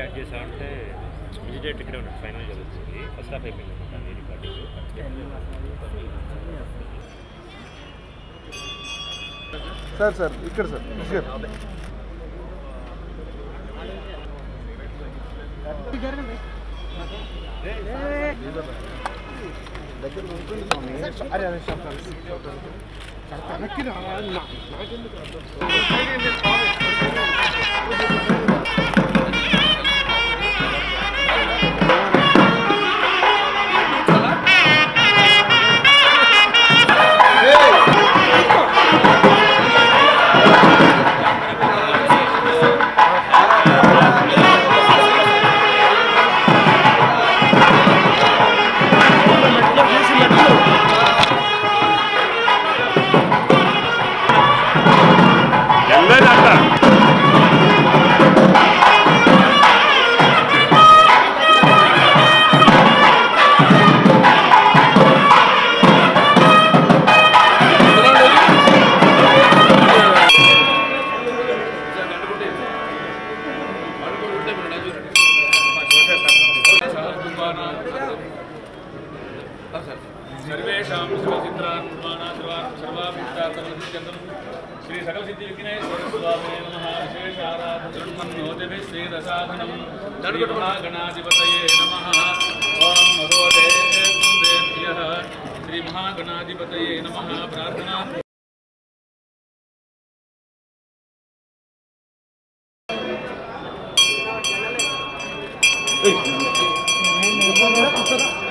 Start చేసా అంటే immediate ఇక్కడే ఉన్నట్టు ఫైనల్ జరుగుతుంది ఫస్ట్ హాఫ్ అయిపోయింది అనమాట ఈ రికార్డింగ్ సార్ సార్ ఇక్కడ సార్ కృషి గారు దగ్గర ఉంటుంది స్వామి. అరే అరే చెప్తాను వెనక్కి రా, నా- నాకెందుకు सर्वेषां सर्वचित्रान्माणाद्रवान् सर्वाभिष्टासर्वसिद्ध्यन्तम् श्री सकलसिद्धिविघ्नेश्वर स्वामिने नमः। विशेषाराधतृन्मन्नोतिभिः श्रीदसाधनं श्रीमहागणाधिपतये नमः। ॐ भगवते देव्यः श्रीमहागणाधिपतये नमः। प्रार्थना। Hey.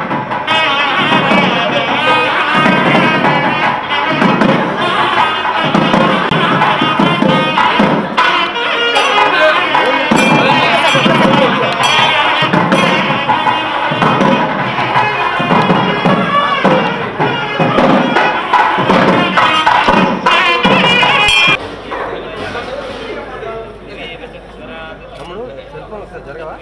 జరగవా?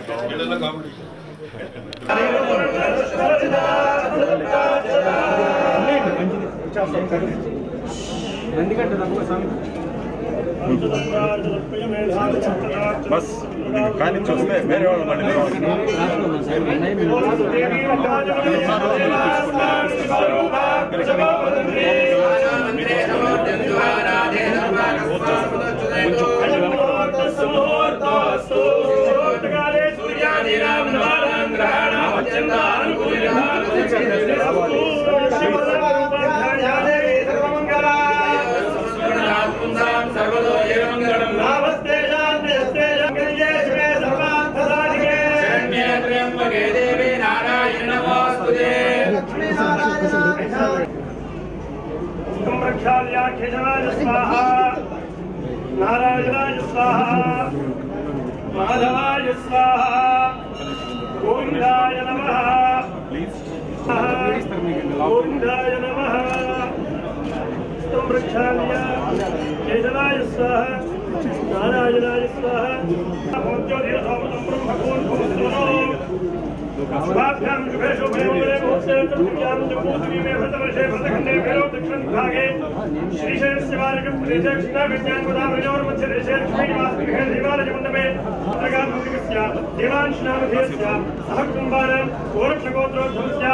ప్రార్థనా బస్ కానీ చూస్తే వేరే వాళ్ళు మళ్ళీ प्रक्षाल्याख्यजनाय स्वाहा नारायणाय स्वाहा माधवाय स्वाहा गोविन्दाय नमः। गोविन्दाय नमः। तं प्रक्षाल्य केशवाय स्वाहा। नारायणाय स्वाहा। भवत्योधिरसोमतं ब्रह्मकोन् स्वाभ्यां शुभेषु भयोदरे मुहूर्ते चतुर्थ्यां जम्बूद्वीपे मे भरतवर्षे भरतखण्डे भैरव दक्षिणविभागे श्रीशैलस्य प्रदेशे कृष्णाविज्ञान लक्ष्मीनिवासगृहे देवालयमण्डपे पत्रकात्मकस्य देवांशनामधेयस्य सह कुटुम्बानां गोरक्षगोत्रोद्भवस्य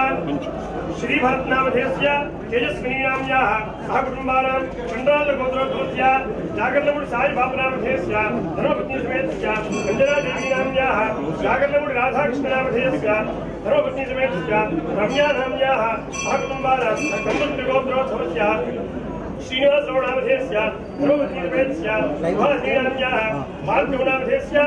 श्रीभरतनामधेयस्य तेजस्विनीनाम्याः सह कुटुम्बानां मण्डलादगोत्रोद्भवस्य जागर्लमुड साई धर्मपत्नीसमेतस्य अञ्जनादेवी जागर्णमुడి राधाकृष्णनामधेयस्य रम्यानाम्याः सहकुटुम्बानां गङ्गोत्रोत्सवस्य श्रीनिवासरावनामधेयस्य धर्मपत्नीसमेतस्य महाश्रीनाम्याः मार्गवनामधेयस्य